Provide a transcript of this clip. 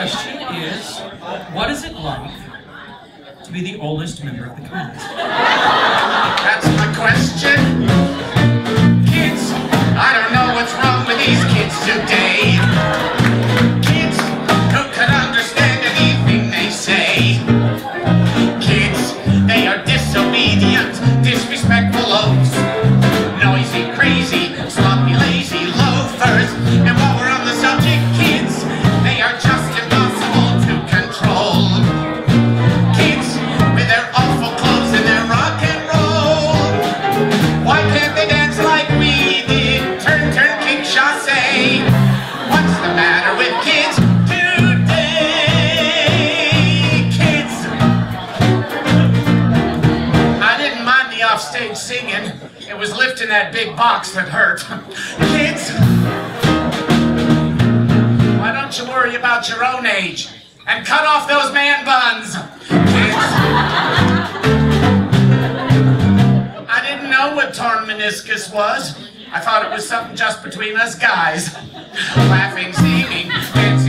question is, what is it like to be the oldest member of the cast? That's my question. Kids, I don't know what's wrong with these kids today. Kids who could understand anything they say. Kids, they are disobedient, disrespectful oafs. Noisy, crazy, sloppy, lazy loafers. And while we're with kids today? Kids. I didn't mind the offstage singing. It was lifting that big box that hurt. Kids. Why don't you worry about your own age and cut off those man buns? Kids. I didn't know what torn meniscus was. I thought it was something just between us guys. Laughing, dancing.